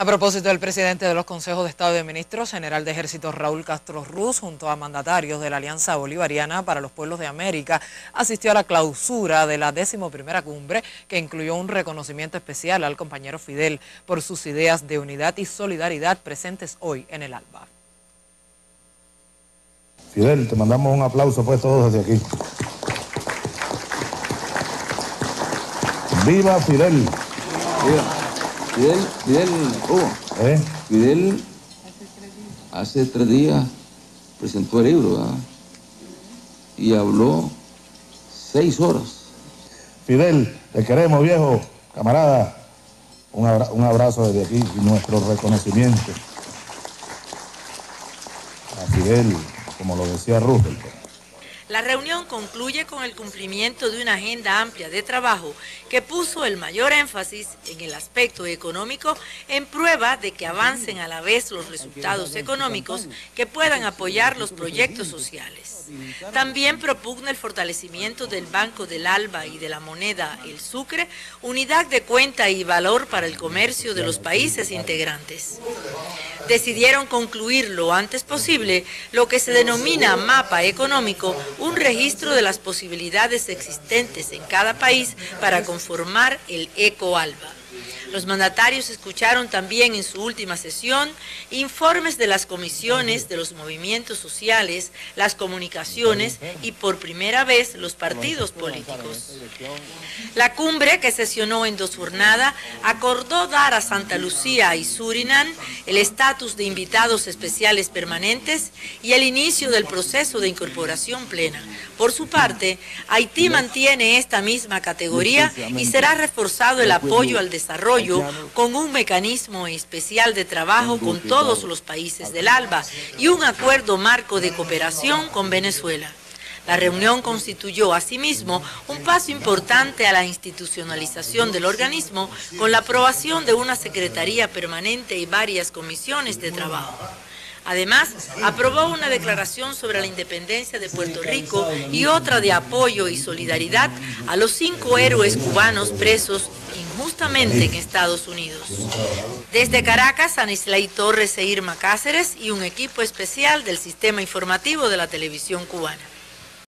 A propósito, el presidente de los consejos de Estado de Ministros, general de Ejército Raúl Castro Ruz, junto a mandatarios de la Alianza Bolivariana para los Pueblos de América, asistió a la clausura de la decimoprimera cumbre, que incluyó un reconocimiento especial al compañero Fidel por sus ideas de unidad y solidaridad presentes hoy en el ALBA. Fidel, te mandamos un aplauso pues todos desde aquí. ¡Viva Fidel! Fidel, Fidel, oh, ¿Eh? Fidel hace tres días presentó el libro y habló seis horas. Fidel, te queremos viejo, camarada. Un, abrazo desde aquí y nuestro reconocimiento a Fidel, como lo decía Roosevelt. La reunión concluye con el cumplimiento de una agenda amplia de trabajo que puso el mayor énfasis en el aspecto económico en prueba de que avancen a la vez los resultados económicos que puedan apoyar los proyectos sociales. También propugna el fortalecimiento del Banco del Alba y de la moneda el Sucre, unidad de cuenta y valor para el comercio de los países integrantes. Decidieron concluir lo antes posible lo que se denomina mapa económico, un registro de las posibilidades existentes en cada país para conformar el ECO-ALBA. Los mandatarios escucharon también en su última sesión informes de las comisiones de los movimientos sociales, las comunicaciones y por primera vez los partidos políticos. La cumbre, que sesionó en dos jornadas, acordó dar a Santa Lucía y Surinam el estatus de invitados especiales permanentes y el inicio del proceso de incorporación plena. Por su parte, Haití mantiene esta misma categoría y será reforzado el apoyo al desarrollo con un mecanismo especial de trabajo con todos los países del ALBA y un acuerdo marco de cooperación con Venezuela. La reunión constituyó asimismo un paso importante a la institucionalización del organismo con la aprobación de una Secretaría Permanente y varias comisiones de trabajo. Además, aprobó una declaración sobre la independencia de Puerto Rico y otra de apoyo y solidaridad a los cinco héroes cubanos presos injustamente en Estados Unidos. Desde Caracas, Anislay Torres e Irma Cáceres y un equipo especial del sistema informativo de la televisión cubana.